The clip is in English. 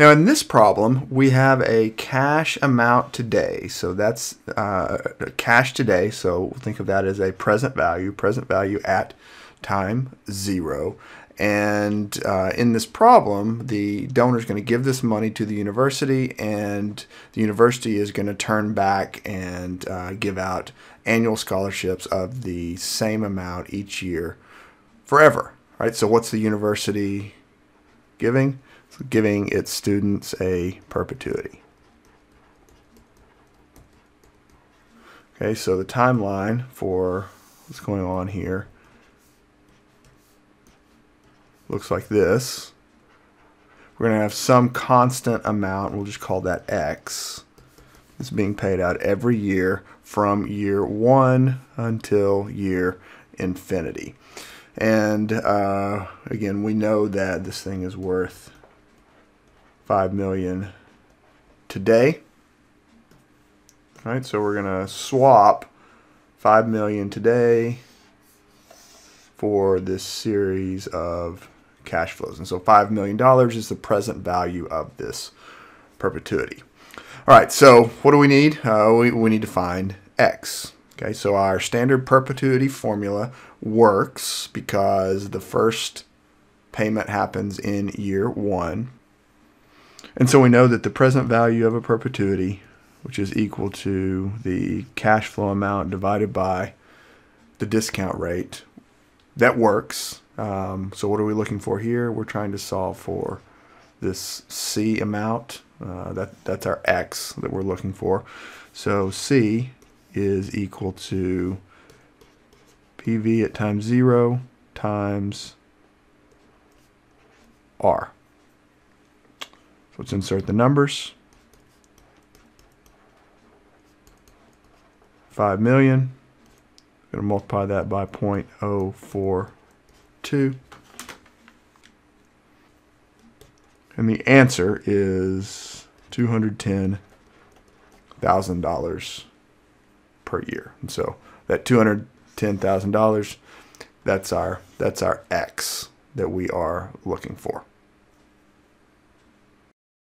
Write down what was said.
Now in this problem, we have a cash amount today. So that's uh, cash today. So think of that as a present value, present value at time zero. And uh, in this problem, the donor is going to give this money to the university, and the university is going to turn back and uh, give out annual scholarships of the same amount each year forever. Right? So, what's the university giving? It's giving its students a perpetuity. Okay, so the timeline for what's going on here looks like this. We're going to have some constant amount, we'll just call that X. It's being paid out every year from year one until year infinity. And uh, again, we know that this thing is worth 5 million today. All right, so we're going to swap 5 million today for this series of cash flows. And so $5 million is the present value of this perpetuity. All right, so what do we need? Uh, we, we need to find X. Okay, so our standard perpetuity formula works because the first payment happens in year one. And so we know that the present value of a perpetuity, which is equal to the cash flow amount divided by the discount rate, that works. Um, so what are we looking for here? We're trying to solve for this C amount. Uh, that That's our X that we're looking for. So C is equal to PV at time 0 times R. Let's insert the numbers. 5 million. I'm Going to multiply that by 0.04 two. And the answer is $210,000 per year. And so that $210,000, that's our that's our X that we are looking for.